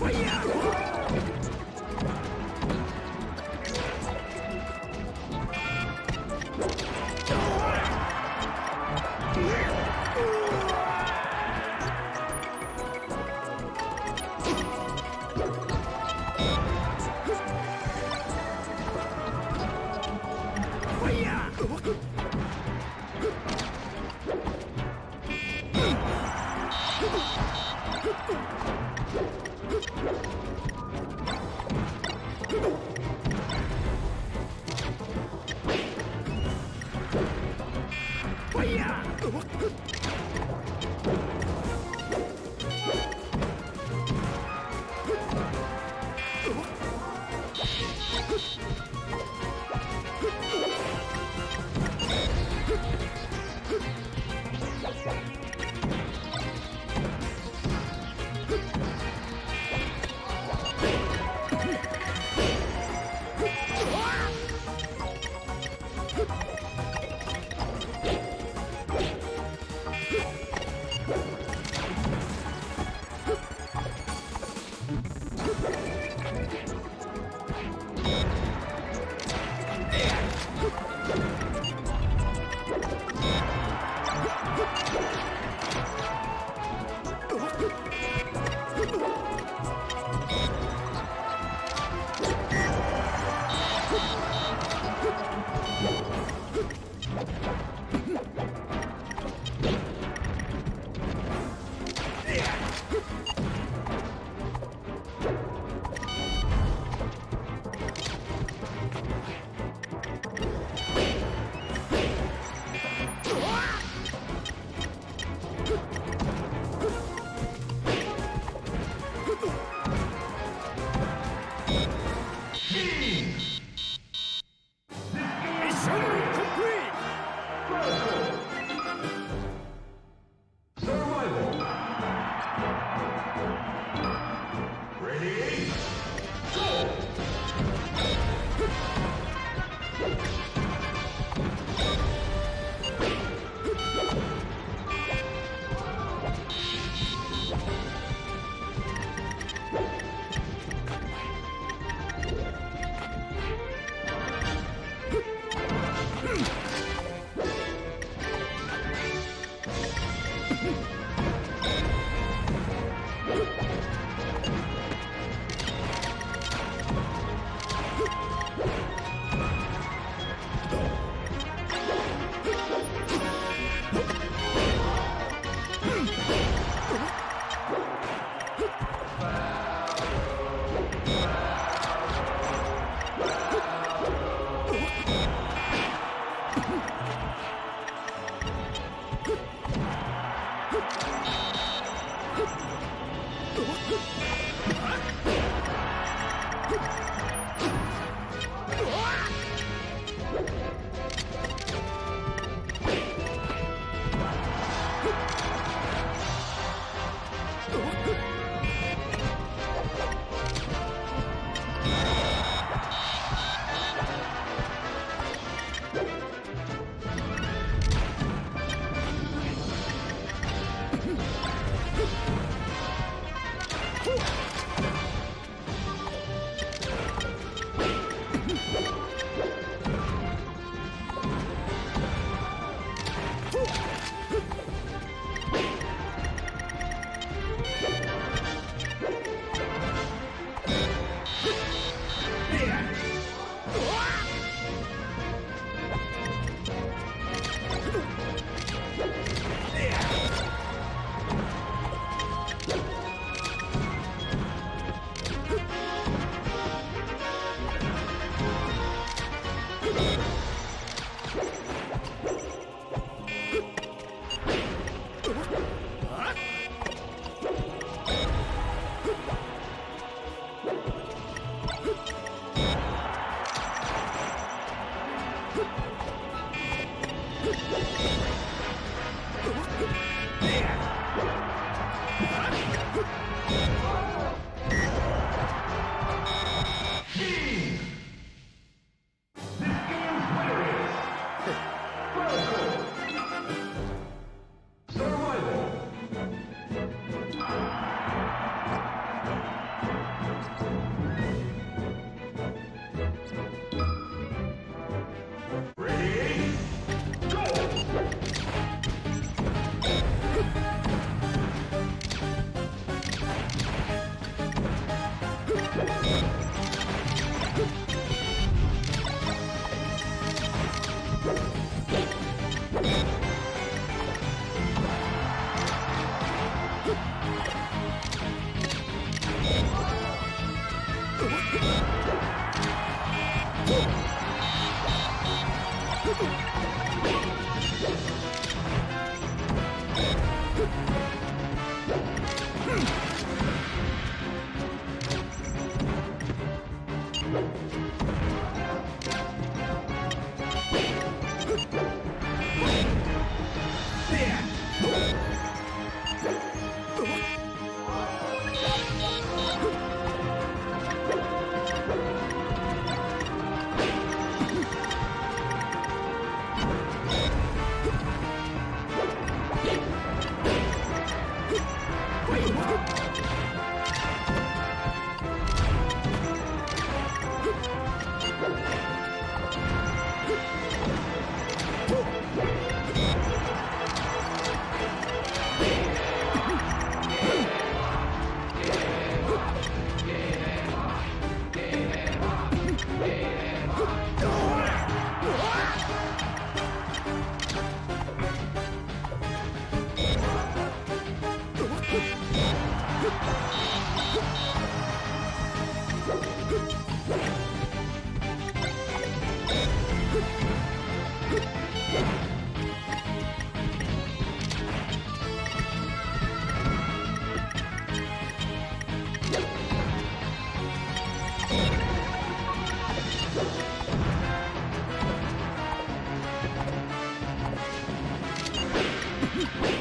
Well, yeah. Fire! Fire! Hehehehe